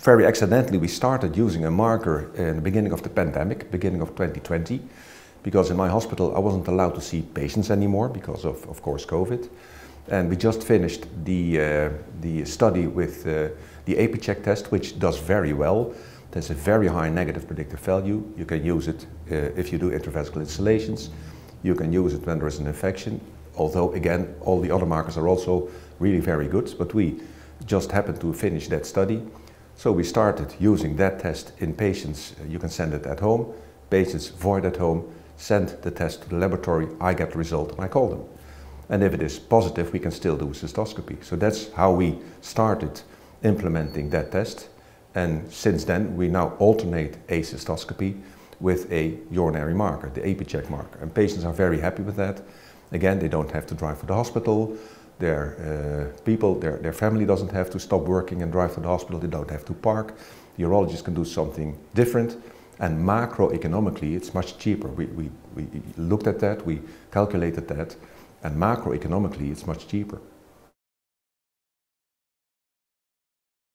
very accidentally, we started using a marker in the beginning of the pandemic, beginning of 2020, because in my hospital I wasn't allowed to see patients anymore because of, of course, COVID. And we just finished the, uh, the study with uh, the EpiCheck test, which does very well. There's a very high negative predictive value. You can use it uh, if you do intravesical installations. You can use it when there is an infection, although again, all the other markers are also really very good, but we just happened to finish that study. So we started using that test in patients. Uh, you can send it at home. Patients void at home, send the test to the laboratory, I get the result and I call them. And if it is positive, we can still do cystoscopy. So that's how we started implementing that test. And since then, we now alternate a cystoscopy with a urinary marker, the EpiCheck marker. And patients are very happy with that. Again, they don't have to drive to the hospital. Their uh, people, their, their family doesn't have to stop working and drive to the hospital. They don't have to park. The urologist can do something different. And macroeconomically, it's much cheaper. We, we, we looked at that, we calculated that, and macroeconomically, it's much cheaper.